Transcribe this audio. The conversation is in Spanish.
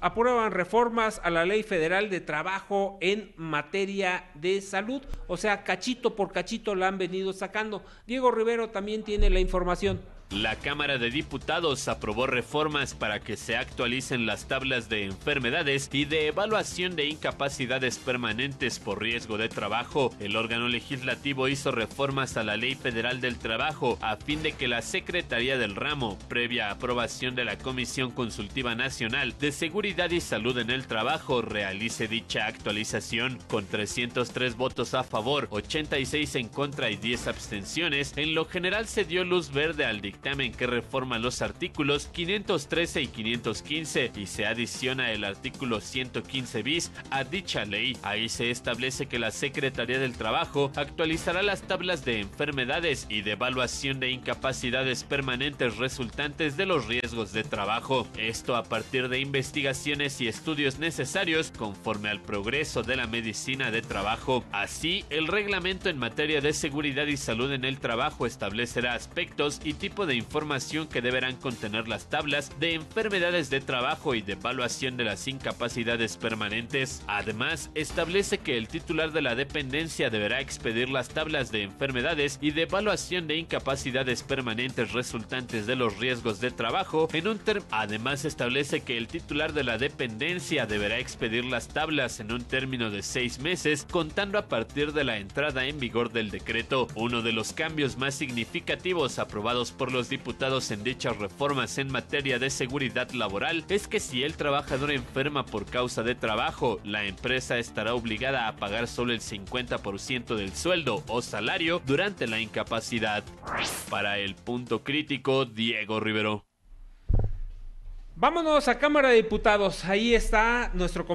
Aprueban reformas a la Ley Federal de Trabajo en materia de salud. O sea, cachito por cachito la han venido sacando. Diego Rivero también tiene la información. La Cámara de Diputados aprobó reformas para que se actualicen las tablas de enfermedades y de evaluación de incapacidades permanentes por riesgo de trabajo. El órgano legislativo hizo reformas a la Ley Federal del Trabajo a fin de que la Secretaría del Ramo, previa aprobación de la Comisión Consultiva Nacional de Seguridad y Salud en el Trabajo, realice dicha actualización con 303 votos a favor, 86 en contra y 10 abstenciones. En lo general se dio luz verde al dictamen que reforma los artículos 513 y 515 y se adiciona el artículo 115 bis a dicha ley. Ahí se establece que la Secretaría del Trabajo actualizará las tablas de enfermedades y de evaluación de incapacidades permanentes resultantes de los riesgos de trabajo. Esto a partir de investigaciones y estudios necesarios conforme al progreso de la medicina de trabajo. Así, el reglamento en materia de seguridad y salud en el trabajo establecerá aspectos y tipos de información que deberán contener las tablas de enfermedades de trabajo y de evaluación de las incapacidades permanentes. Además, establece que el titular de la dependencia deberá expedir las tablas de enfermedades y de evaluación de incapacidades permanentes resultantes de los riesgos de trabajo en un Además, establece que el titular de la dependencia deberá expedir las tablas en un término de seis meses, contando a partir de la entrada en vigor del decreto. Uno de los cambios más significativos aprobados por los diputados en dichas reformas en materia de seguridad laboral es que si el trabajador enferma por causa de trabajo, la empresa estará obligada a pagar solo el 50% del sueldo o salario durante la incapacidad. Para el punto crítico, Diego Rivero. Vámonos a Cámara de Diputados. Ahí está nuestro